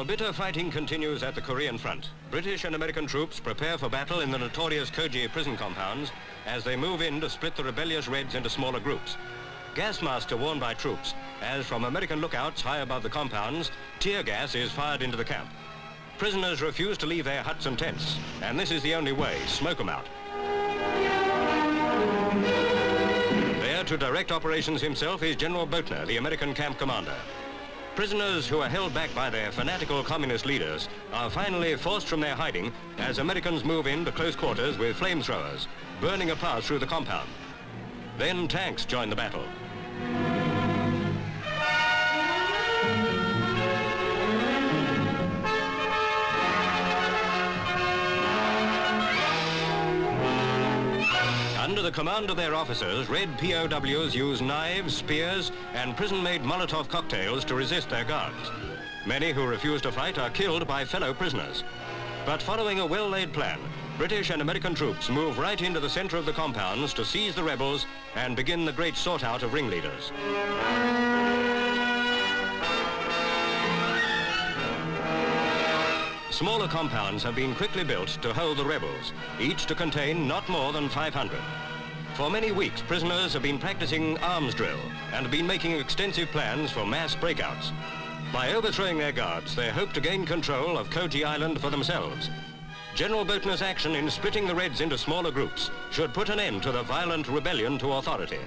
While bitter fighting continues at the Korean front, British and American troops prepare for battle in the notorious Koje prison compounds as they move in to split the rebellious Reds into smaller groups. Gas masks are worn by troops, as from American lookouts high above the compounds, tear gas is fired into the camp. Prisoners refuse to leave their huts and tents, and this is the only way, smoke them out. There to direct operations himself is General Boatner, the American camp commander. Prisoners who are held back by their fanatical communist leaders are finally forced from their hiding as Americans move in to close quarters with flamethrowers, burning a path through the compound. Then tanks join the battle. Under the command of their officers, Red POWs use knives, spears, and prison-made Molotov cocktails to resist their guards. Many who refuse to fight are killed by fellow prisoners. But following a well-laid plan, British and American troops move right into the center of the compounds to seize the rebels and begin the great sort-out of ringleaders. Smaller compounds have been quickly built to hold the rebels, each to contain not more than 500. For many weeks, prisoners have been practicing arms drill and been making extensive plans for mass breakouts. By overthrowing their guards, they hope to gain control of Koje Island for themselves. General Boatner's action in splitting the Reds into smaller groups should put an end to the violent rebellion to authority.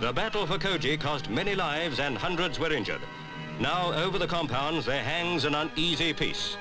The battle for Koje cost many lives and hundreds were injured. Now over the compounds there hangs an uneasy peace.